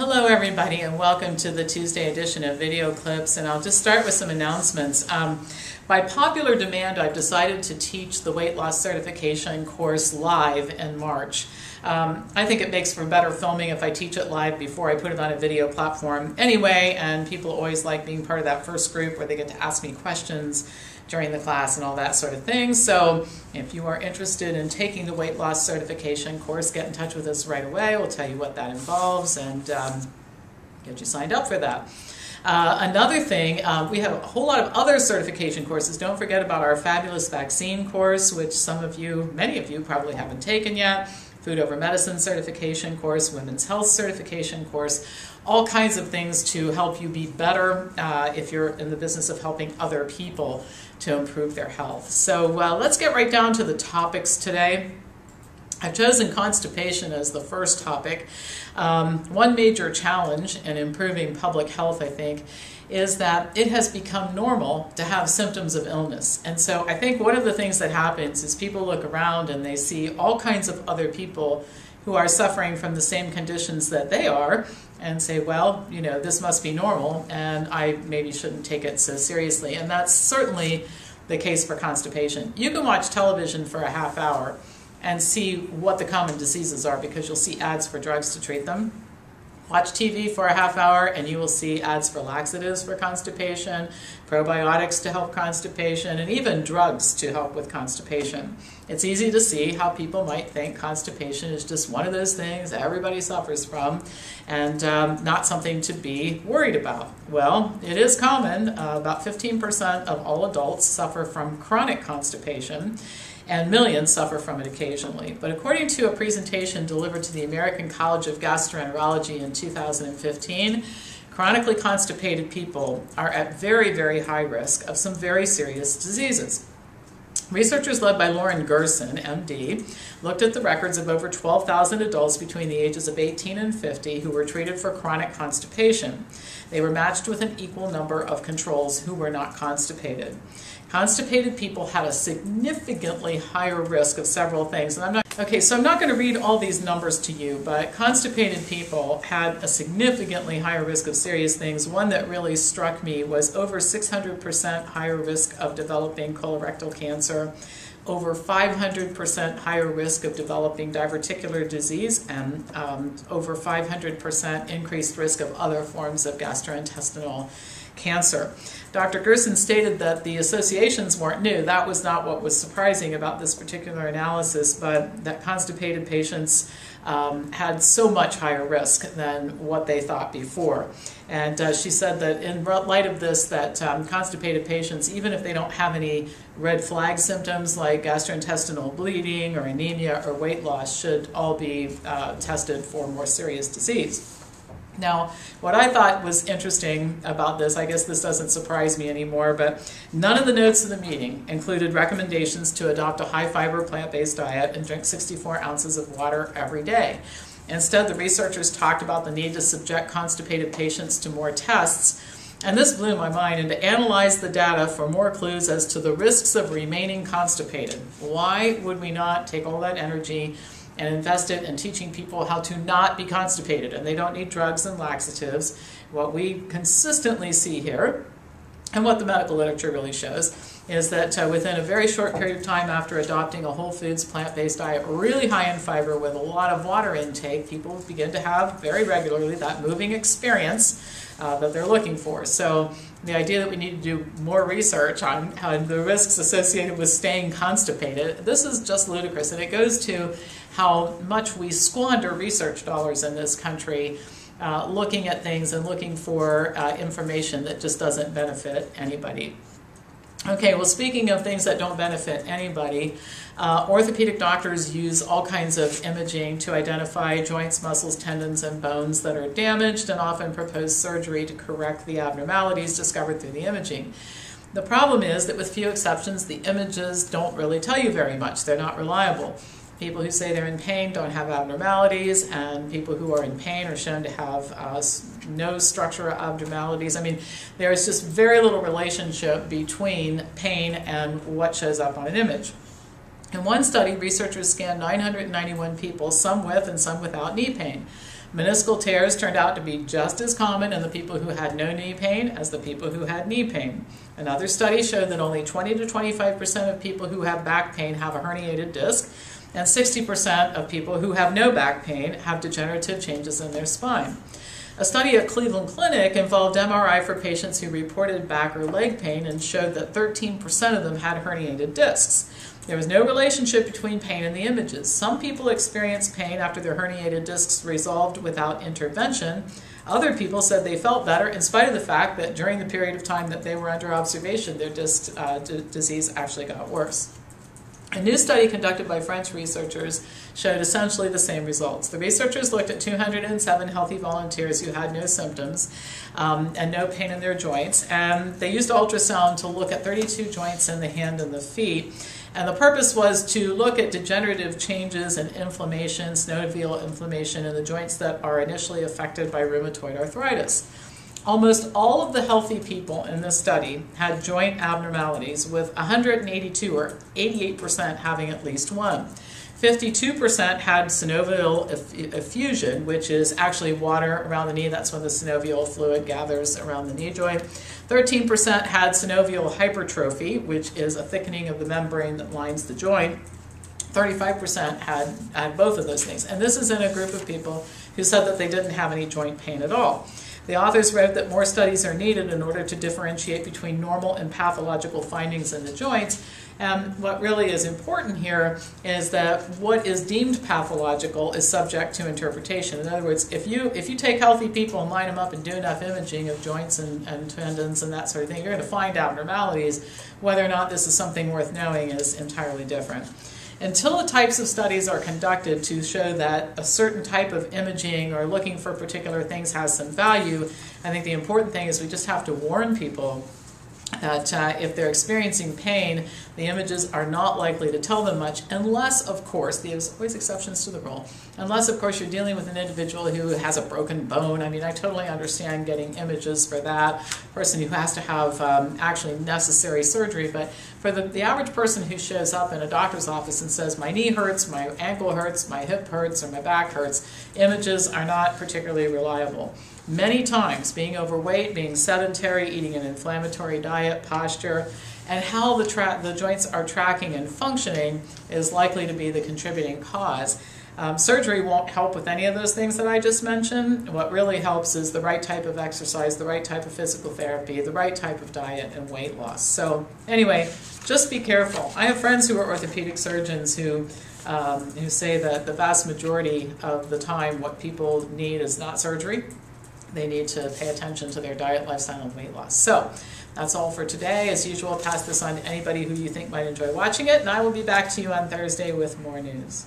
Hello everybody and welcome to the Tuesday edition of Video Clips and I'll just start with some announcements. Um, by popular demand I've decided to teach the weight loss certification course live in March. Um, I think it makes for better filming if I teach it live before I put it on a video platform anyway and people always like being part of that first group where they get to ask me questions during the class and all that sort of thing. So if you are interested in taking the weight loss certification course, get in touch with us right away. We'll tell you what that involves and um, get you signed up for that. Uh, another thing, um, we have a whole lot of other certification courses. Don't forget about our fabulous vaccine course, which some of you, many of you probably haven't taken yet. Food Over Medicine certification course, Women's Health certification course, all kinds of things to help you be better uh, if you're in the business of helping other people to improve their health. So uh, let's get right down to the topics today. I've chosen constipation as the first topic. Um, one major challenge in improving public health, I think, is that it has become normal to have symptoms of illness. And so I think one of the things that happens is people look around and they see all kinds of other people who are suffering from the same conditions that they are and say, well, you know, this must be normal and I maybe shouldn't take it so seriously. And that's certainly the case for constipation. You can watch television for a half hour and see what the common diseases are because you'll see ads for drugs to treat them. Watch TV for a half hour and you will see ads for laxatives for constipation, probiotics to help constipation, and even drugs to help with constipation. It's easy to see how people might think constipation is just one of those things everybody suffers from and um, not something to be worried about. Well, it is common. Uh, about 15% of all adults suffer from chronic constipation and millions suffer from it occasionally. But according to a presentation delivered to the American College of Gastroenterology in 2015, chronically constipated people are at very, very high risk of some very serious diseases. Researchers led by Lauren Gerson, MD, looked at the records of over 12,000 adults between the ages of 18 and 50 who were treated for chronic constipation. They were matched with an equal number of controls who were not constipated. Constipated people had a significantly higher risk of several things. And I'm not okay, so I'm not going to read all these numbers to you, but constipated people had a significantly higher risk of serious things. One that really struck me was over 600% higher risk of developing colorectal cancer, over 500% higher risk of developing diverticular disease, and um, over 500% increased risk of other forms of gastrointestinal cancer. Dr. Gerson stated that the associations weren't new. That was not what was surprising about this particular analysis, but that constipated patients um, had so much higher risk than what they thought before. And uh, she said that in light of this, that um, constipated patients, even if they don't have any red flag symptoms like gastrointestinal bleeding or anemia or weight loss, should all be uh, tested for more serious disease. Now, what I thought was interesting about this, I guess this doesn't surprise me anymore, but none of the notes of the meeting included recommendations to adopt a high fiber plant based diet and drink 64 ounces of water every day. Instead, the researchers talked about the need to subject constipated patients to more tests. And this blew my mind, and to analyze the data for more clues as to the risks of remaining constipated. Why would we not take all that energy and invest it in teaching people how to not be constipated. And they don't need drugs and laxatives. What we consistently see here, and what the medical literature really shows, is that uh, within a very short period of time after adopting a whole foods plant-based diet, really high in fiber with a lot of water intake, people begin to have very regularly that moving experience uh, that they're looking for. So the idea that we need to do more research on, on the risks associated with staying constipated, this is just ludicrous. And it goes to how much we squander research dollars in this country uh, looking at things and looking for uh, information that just doesn't benefit anybody. Okay, well, speaking of things that don't benefit anybody, uh, orthopedic doctors use all kinds of imaging to identify joints, muscles, tendons, and bones that are damaged and often propose surgery to correct the abnormalities discovered through the imaging. The problem is that with few exceptions, the images don't really tell you very much. They're not reliable. People who say they're in pain don't have abnormalities, and people who are in pain are shown to have uh, no structural abnormalities. I mean, there is just very little relationship between pain and what shows up on an image. In one study, researchers scanned 991 people, some with and some without knee pain. Meniscal tears turned out to be just as common in the people who had no knee pain as the people who had knee pain. Another study showed that only 20 to 25% of people who have back pain have a herniated disc, and 60% of people who have no back pain have degenerative changes in their spine. A study at Cleveland Clinic involved MRI for patients who reported back or leg pain and showed that 13% of them had herniated discs. There was no relationship between pain and the images. Some people experienced pain after their herniated discs resolved without intervention. Other people said they felt better in spite of the fact that during the period of time that they were under observation, their disc uh, disease actually got worse. A new study conducted by French researchers showed essentially the same results. The researchers looked at 207 healthy volunteers who had no symptoms um, and no pain in their joints, and they used ultrasound to look at 32 joints in the hand and the feet. And the purpose was to look at degenerative changes and inflammation, synovial inflammation in the joints that are initially affected by rheumatoid arthritis. Almost all of the healthy people in this study had joint abnormalities, with 182 or 88% having at least one. 52% had synovial effusion, which is actually water around the knee. That's when the synovial fluid gathers around the knee joint. 13% had synovial hypertrophy, which is a thickening of the membrane that lines the joint. 35% had, had both of those things. And this is in a group of people who said that they didn't have any joint pain at all. The authors wrote that more studies are needed in order to differentiate between normal and pathological findings in the joints. And um, what really is important here is that what is deemed pathological is subject to interpretation. In other words, if you if you take healthy people and line them up and do enough imaging of joints and, and tendons and that sort of thing, you're going to find abnormalities. Whether or not this is something worth knowing is entirely different until the types of studies are conducted to show that a certain type of imaging or looking for particular things has some value, I think the important thing is we just have to warn people that uh, if they're experiencing pain, the images are not likely to tell them much, unless, of course, there's always exceptions to the rule, unless, of course, you're dealing with an individual who has a broken bone. I mean, I totally understand getting images for that person who has to have um, actually necessary surgery, but for the, the average person who shows up in a doctor's office and says, my knee hurts, my ankle hurts, my hip hurts, or my back hurts, images are not particularly reliable. Many times, being overweight, being sedentary, eating an inflammatory diet, posture, and how the, the joints are tracking and functioning is likely to be the contributing cause. Um, surgery won't help with any of those things that I just mentioned. What really helps is the right type of exercise, the right type of physical therapy, the right type of diet, and weight loss. So anyway, just be careful. I have friends who are orthopedic surgeons who um, who say that the vast majority of the time what people need is not surgery they need to pay attention to their diet, lifestyle, and weight loss. So that's all for today. As usual, pass this on to anybody who you think might enjoy watching it, and I will be back to you on Thursday with more news.